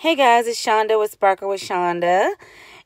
Hey guys, it's Shonda with Sparkle with Shonda.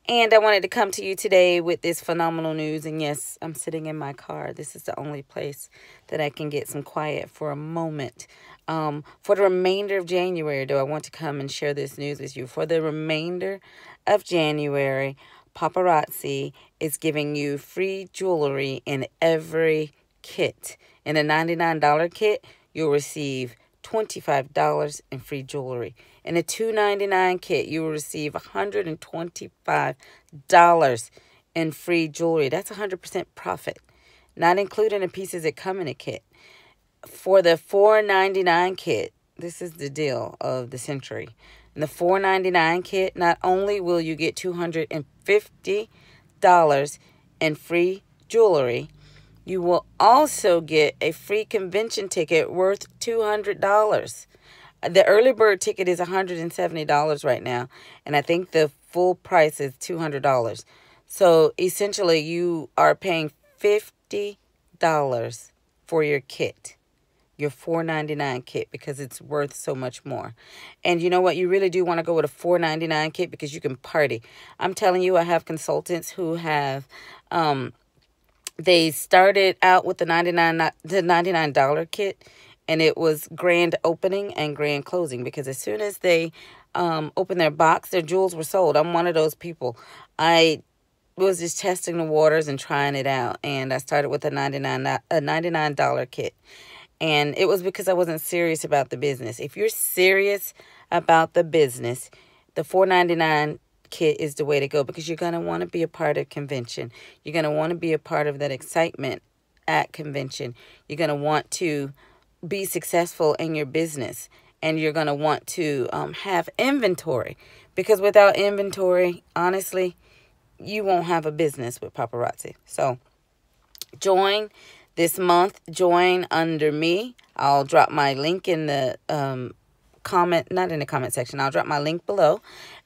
And I wanted to come to you today with this phenomenal news. And yes, I'm sitting in my car. This is the only place that I can get some quiet for a moment. Um, for the remainder of January, though, I want to come and share this news with you. For the remainder of January, Paparazzi is giving you free jewelry in every kit. In a $99 kit, you'll receive $25 in free jewelry. In a $2.99 kit, you will receive $125 in free jewelry. That's 100% profit, not including the pieces that come in a kit. For the $4.99 kit, this is the deal of the century. In the $4.99 kit, not only will you get $250 in free jewelry, you will also get a free convention ticket worth $200. The early bird ticket is $170 right now, and I think the full price is $200. So essentially, you are paying $50 for your kit, your $4.99 kit, because it's worth so much more. And you know what? You really do want to go with a $4.99 kit because you can party. I'm telling you, I have consultants who have. Um, they started out with the 99 the $99 kit and it was grand opening and grand closing because as soon as they um, opened their box their jewels were sold. I'm one of those people. I was just testing the waters and trying it out and i started with a 99 a $99 kit. And it was because i wasn't serious about the business. If you're serious about the business the 499 kit is the way to go because you're going to want to be a part of convention. You're going to want to be a part of that excitement at convention. You're going to want to be successful in your business and you're going to want to um, have inventory because without inventory, honestly, you won't have a business with paparazzi. So join this month. Join under me. I'll drop my link in the um, comment, not in the comment section. I'll drop my link below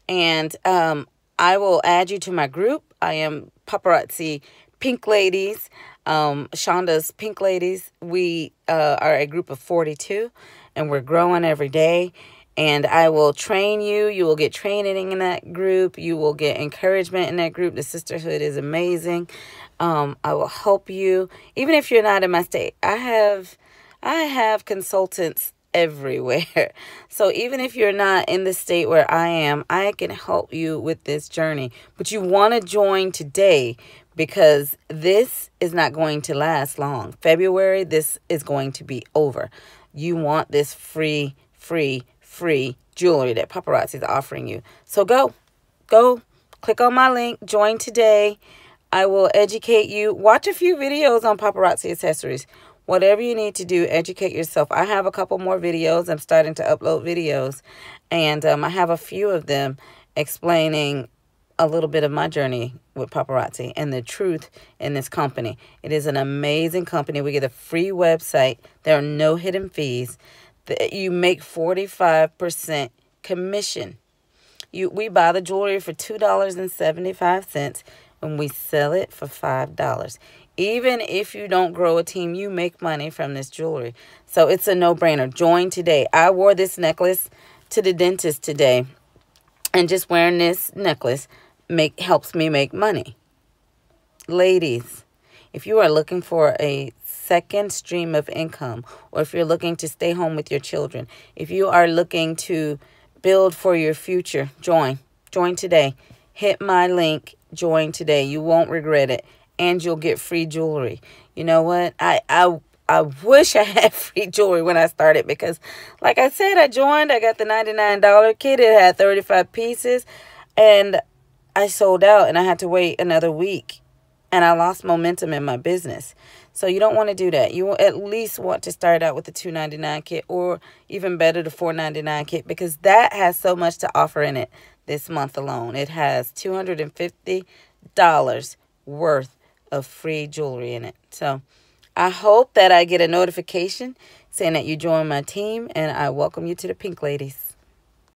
and um, I will add you to my group. I am Paparazzi Pink Ladies, um, Shonda's Pink Ladies. We uh, are a group of 42 and we're growing every day. And I will train you. You will get training in that group. You will get encouragement in that group. The sisterhood is amazing. Um, I will help you, even if you're not in my state. I have, I have consultants everywhere. So even if you're not in the state where I am, I can help you with this journey. But you want to join today because this is not going to last long. February, this is going to be over. You want this free, free, free jewelry that paparazzi is offering you. So go, go, click on my link, join today. I will educate you. Watch a few videos on paparazzi accessories whatever you need to do, educate yourself. I have a couple more videos. I'm starting to upload videos, and um, I have a few of them explaining a little bit of my journey with paparazzi and the truth in this company. It is an amazing company. We get a free website. There are no hidden fees. You make 45% commission. You we buy the jewelry for $2.75 and we sell it for $5. Even if you don't grow a team, you make money from this jewelry. So it's a no-brainer. Join today. I wore this necklace to the dentist today. And just wearing this necklace make helps me make money. Ladies, if you are looking for a second stream of income or if you're looking to stay home with your children, if you are looking to build for your future, join. Join today. Hit my link, join today. You won't regret it and you'll get free jewelry. You know what? I I I wish I had free jewelry when I started because like I said, I joined, I got the $99 kit. It had 35 pieces and I sold out and I had to wait another week and I lost momentum in my business. So you don't want to do that. You at least want to start out with the 299 kit or even better the 499 kit because that has so much to offer in it this month alone. It has $250 worth of free jewelry in it. So I hope that I get a notification saying that you join my team and I welcome you to the Pink Ladies.